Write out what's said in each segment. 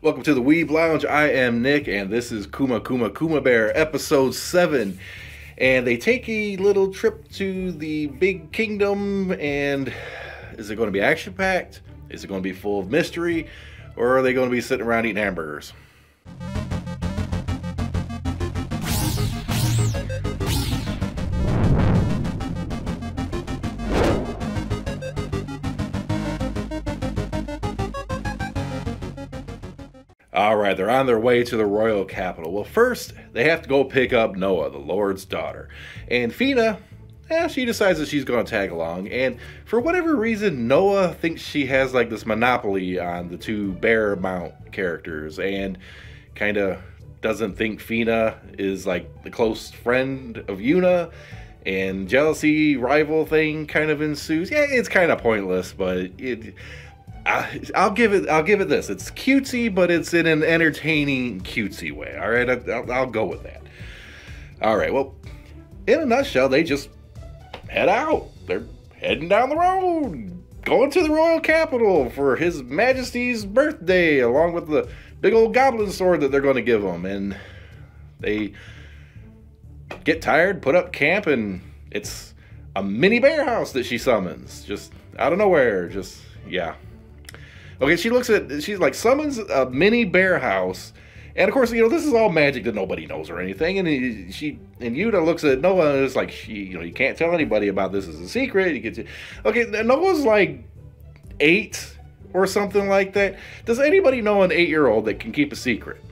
Welcome to the Weeb Lounge. I am Nick, and this is Kuma Kuma Kuma Bear, episode 7. And they take a little trip to the big kingdom, and is it going to be action packed? Is it going to be full of mystery? Or are they going to be sitting around eating hamburgers? All right, they're on their way to the royal capital. Well, first, they have to go pick up Noah, the Lord's daughter. And Fina, eh, she decides that she's going to tag along. And for whatever reason, Noah thinks she has like this monopoly on the two Bear Mount characters and kind of doesn't think Fina is like the close friend of Yuna. And jealousy, rival thing kind of ensues. Yeah, it's kind of pointless, but it I, I'll give it. I'll give it this. It's cutesy, but it's in an entertaining cutesy way. All right, I, I'll, I'll go with that. All right. Well, in a nutshell, they just head out. They're heading down the road, going to the royal capital for His Majesty's birthday, along with the big old goblin sword that they're going to give him. And they get tired, put up camp, and it's a mini bear house that she summons just out of nowhere. Just yeah. Okay, she looks at she's like summons a mini bear house, and of course you know this is all magic that nobody knows or anything. And he, she and Yuna looks at Noa and is like, she you know you can't tell anybody about this as a secret. You to, okay, Noa's like eight or something like that. Does anybody know an eight year old that can keep a secret?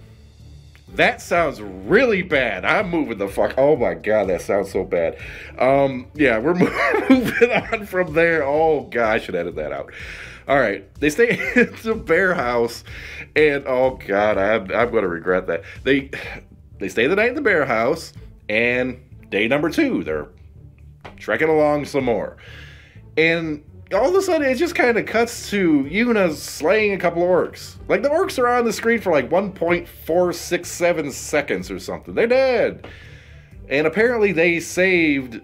That sounds really bad. I'm moving the fuck. Oh my god, that sounds so bad. Um, yeah, we're moving on from there. Oh god, I should edit that out. All right, they stay in the bear house, and oh god, I'm, I'm to regret that. They they stay the night in the bear house, and day number two, they're trekking along some more, and all of a sudden it just kind of cuts to Yuna slaying a couple of orcs. Like the orcs are on the screen for like 1.467 seconds or something. They're dead. And apparently they saved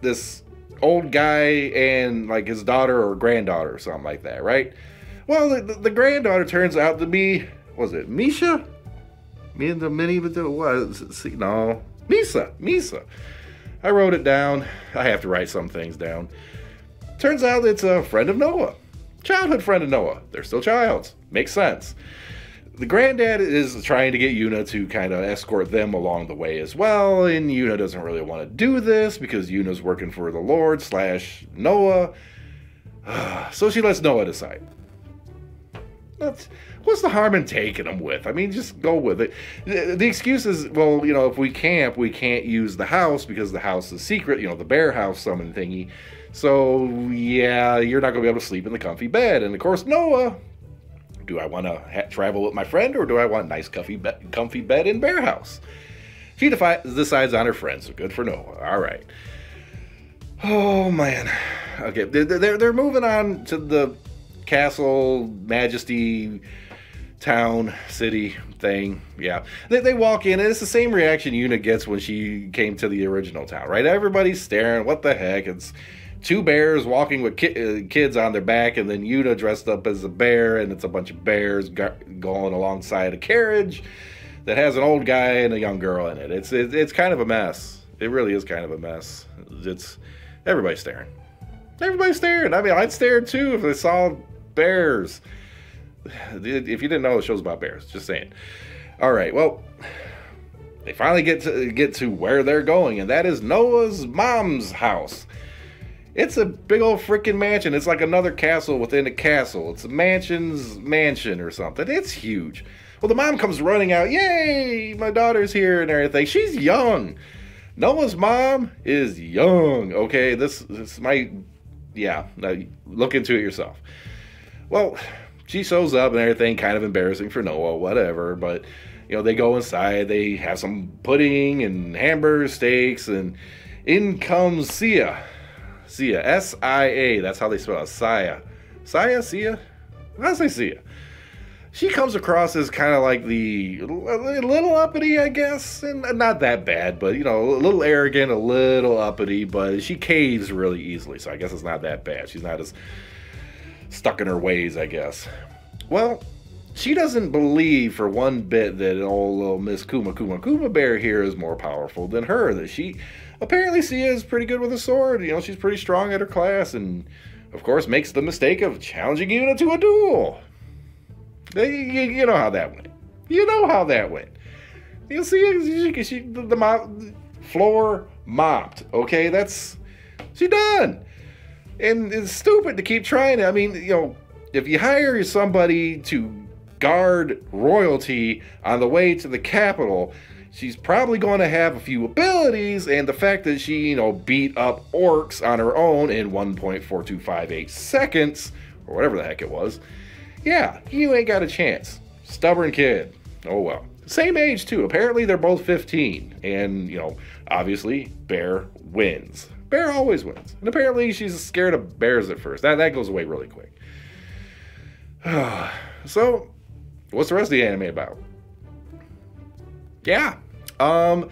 this old guy and like his daughter or granddaughter or something like that, right? Well, the, the granddaughter turns out to be, was it Misha? Me and the mini, but was no Misa, Misa. I wrote it down. I have to write some things down. Turns out it's a friend of Noah. childhood friend of Noah. They're still childs. Makes sense the granddad is trying to get Yuna to kind of escort them along the way as well, and Yuna doesn't really want to do this because Yuna's working for the Lord slash Noah. so she lets Noah decide. That's, what's the harm in taking them with? I mean, just go with it. The, the excuse is, well, you know, if we camp, we can't use the house because the house is secret, you know, the bear house summon thingy. So, yeah, you're not going to be able to sleep in the comfy bed. And of course, Noah, do I want to ha- travel with my friend or do I want a nice comfy, be- comfy bed in Bear House? She defi- decides on her friend, so good for Noa. All right. Oh man. Okay, they're they're moving on to the castle, majesty, town, city thing. Yeah, they, they walk in, and it's the same reaction Yuna gets when she came to the original town, right? Everybody's staring. What the heck? It's two bears walking with ki- uh, kids on their back, and then Yuna dressed up as a bear, and it's a bunch of bears go- going alongside a carriage that has an old guy and a young girl in it. It's it, it's kind of a mess. It really is kind of a mess. It's everybody's staring. Everybody's staring. I mean, I'd stare too if I saw bears. If you didn't know, the show's about bears. Just saying. All right. Well, they finally get to get to where they're going, and that is Noah's mom's house. It's a big old freaking mansion. It's like another castle within a castle. It's a mansion's mansion or something. It's huge. Well, the mom comes running out. Yay, my daughter's here and everything. She's young. Noah's mom is young. Okay, this this might, yeah. look into it yourself. Well, she shows up and everything, kind of embarrassing for Noah, whatever. But you know, they go inside. They have some pudding and hamburger steaks, and in comes Sia Sia. S I A. That's how they spell it. Sia. Sia? Sia? How say Sia? She comes across as kind of like the little uppity, I guess, and not that bad, but you know, a little arrogant, a little uppity, but she caves really easily, so I guess it's not that bad. She's not as stuck in her ways, I guess. Well, she doesn't believe for one bit that old little Miss Kuma Kuma Kuma Bear here is more powerful than her. That she apparently she is pretty good with a sword. You know, she's pretty strong at her class, and of course makes the mistake of challenging Yuna to a duel. You, know how that went. You know how that went. You see, she, she the, the mop, floor mopped. Okay, that's she done. And it's stupid to keep trying. I mean, you know, if you hire somebody to guard royalty on the way to the capital, she's probably going to have a few abilities, and the fact that she, you know, beat up orcs on her own in 1.4258 seconds, or whatever the heck it was, yeah, you ain't got a chance. Stubborn kid. Oh well. Same age, too. Apparently, they're both 15, and, you know, obviously, Bear wins. Bear always wins. And apparently, she's scared of bears at first. That, that goes away really quick. so, what's the rest of the anime about? Yeah. Um,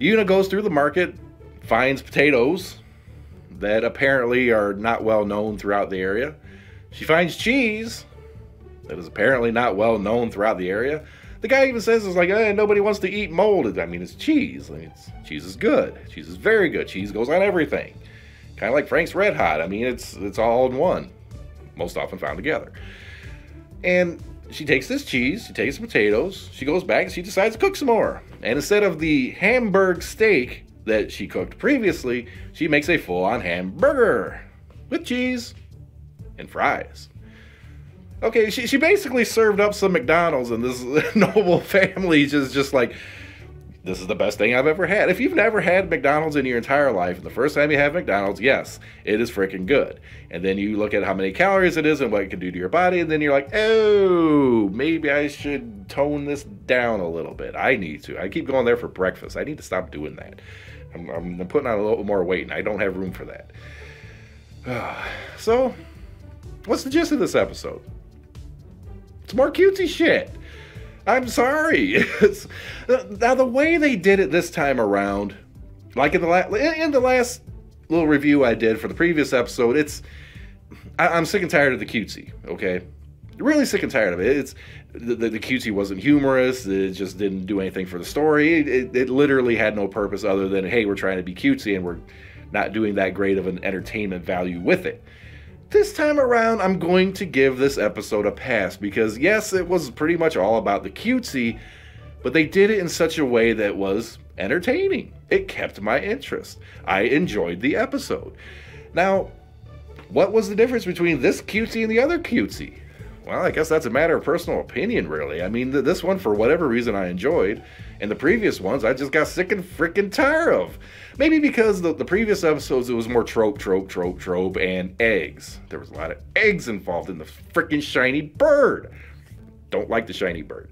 Yuna goes through the market, finds potatoes that apparently are not well known throughout the area. She finds cheese that is apparently not well known throughout the area. The guy even says it's like, eh, nobody wants to eat molded. I mean, it's cheese. I mean, it's, cheese is good. Cheese is very good. Cheese goes on everything. Kind of like Frank's Red Hot. I mean, it's it's all in one, most often found together. And she takes this cheese, she takes potatoes, she goes back and she decides to cook some more. And instead of the Hamburg steak that she cooked previously, she makes a full on hamburger with cheese and fries. Okay, she, she basically served up some McDonald's, and this noble family just just like, this is the best thing I've ever had. If you've never had McDonald's in your entire life, the first time you have McDonald's, yes, it is freaking good. And then you look at how many calories it is and what it can do to your body, and then you're like, oh, maybe I should tone this down a little bit. I need to. I keep going there for breakfast. I need to stop doing that. I'm, I'm putting on a little more weight, and I don't have room for that. so, what's the gist of this episode? It's more cutesy shit. I'm sorry. Uh, now the way they did it this time around, like in the last in the last little review I did for the previous episode, it's I, am sick and tired of the cutesy. Okay, really sick and tired of it. It's the, the, cutesy wasn't humorous. It just didn't do anything for the story. It, it literally had no purpose other than hey, we're trying to be cutesy and we're not doing that great of an entertainment value with it. This time around, I'm going to give this episode a pass because, yes, it was pretty much all about the cutesy, but they did it in such a way that was entertaining. It kept my interest. I enjoyed the episode. Now, what was the difference between this cutesy and the other cutesy? Well, I guess that's a matter of personal opinion, really. I mean, this one, for whatever reason, I enjoyed, and the previous ones, I just got sick and freaking tired of. Maybe because the, the previous episodes, it was more trope, trope, trope, trope, and eggs. There was a lot of eggs involved in the freaking shiny bird. Don't like the shiny bird.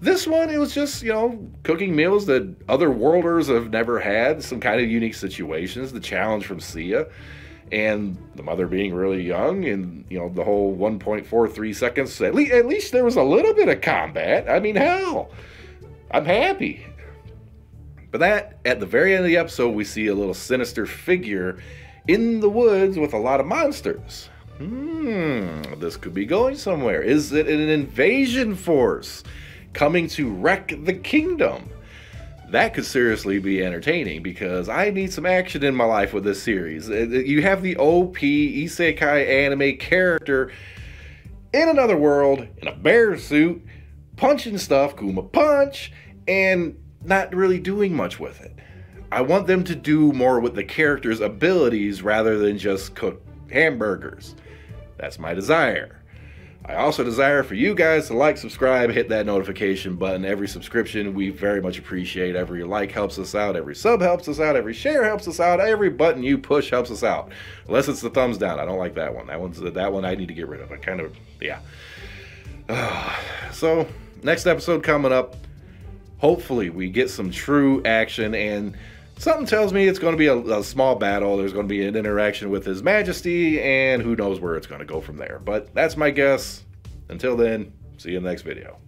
This one, it was just, you know, cooking meals that other worlders have never had, some kind of unique situations, the challenge from Sia and the mother being really young and you know the whole 1.43 seconds at least at least there was a little bit of combat. I mean hell i'm happy. But that at the very end of the episode we see a little sinister figure in the woods with a lot of monsters. Hmm this could be going somewhere. Is it an invasion force coming to wreck the kingdom that could seriously be entertaining because I need some action in my life with this series. Uh, you have the OP isekai anime character in another world in a bear suit, punching stuff, Kuma punch, and not really doing much with it. I want them to do more with the character's abilities rather than just cook hamburgers. That's my desire. I also desire for you guys to like, subscribe, hit that notification button. Every subscription we very much appreciate. Every like helps us out. Every sub helps us out. Every share helps us out. Every button you push helps us out. Unless it's the thumbs down. I don't like that one. That one's that one I need to get rid of. I kind of yeah. so next episode coming up. Hopefully we get some true action and Something tells me it's going to be a, a, small battle. There's going to be an interaction with His Majesty, and who knows where it's going to go from there. But that's my guess. Until then, see you in the next video.